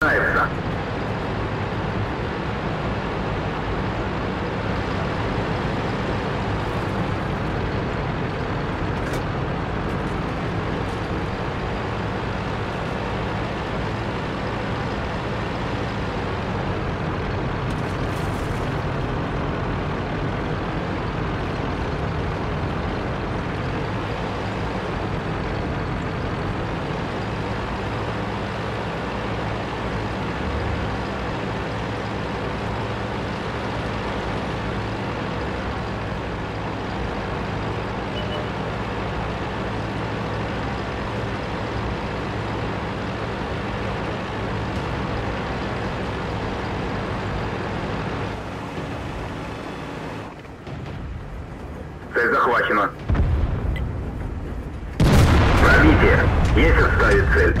哎。Цель захвачена. Пробитие. Есть отставить цель.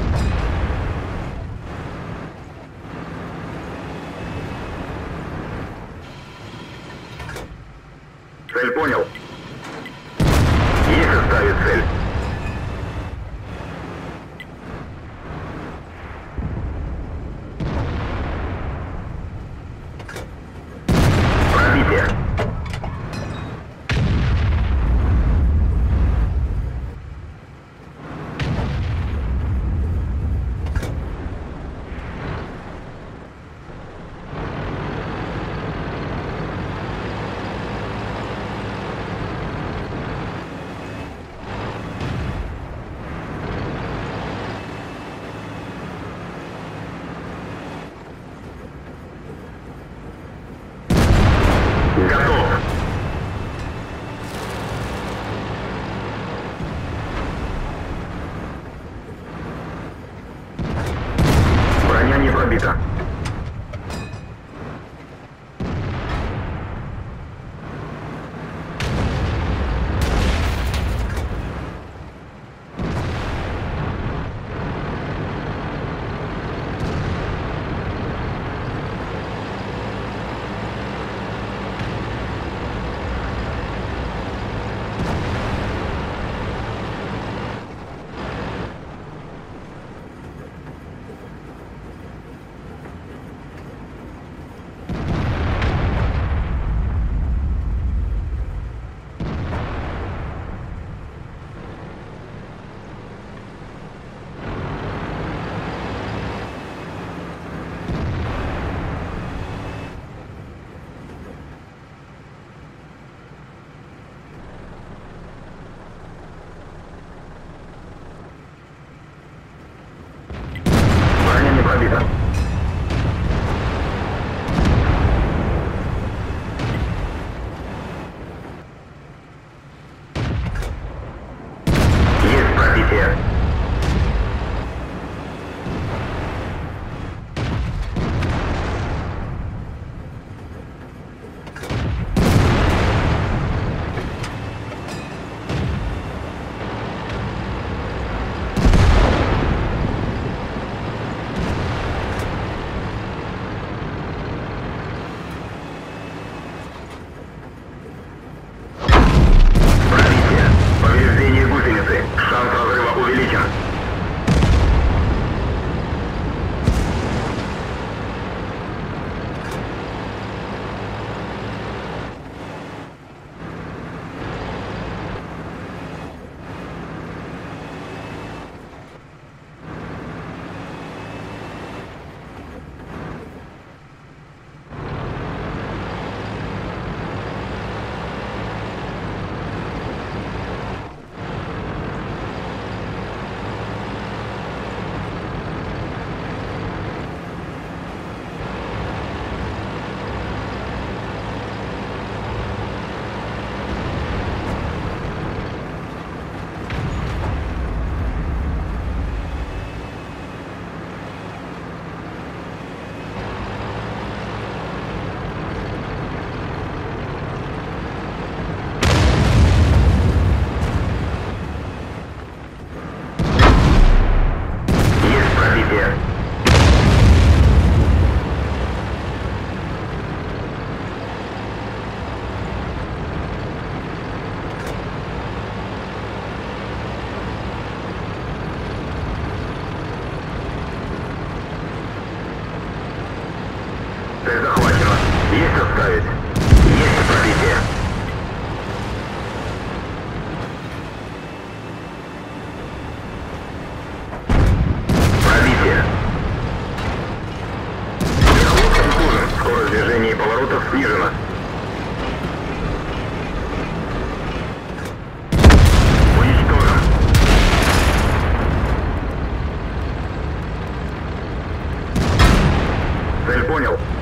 Цель захвачена. Есть оставить.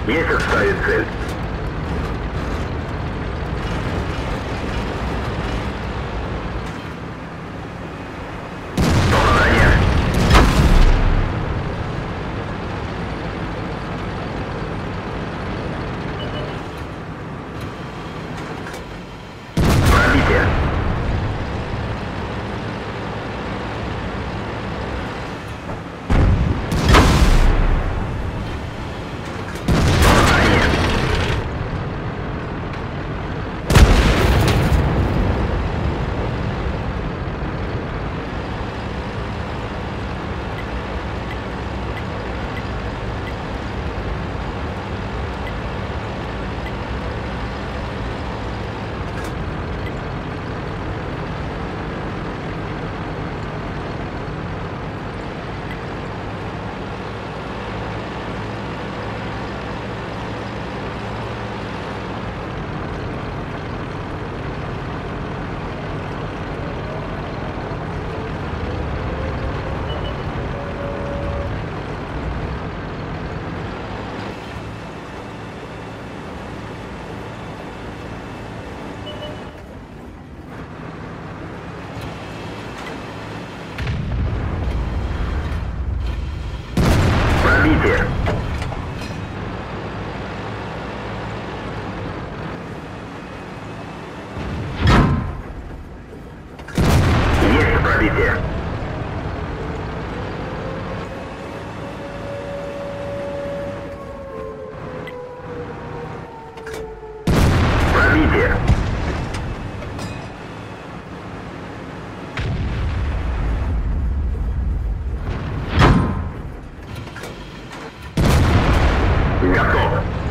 Понял. Есть отставить Yeah.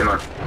Цель захвачена.